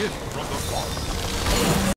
kid from the farm.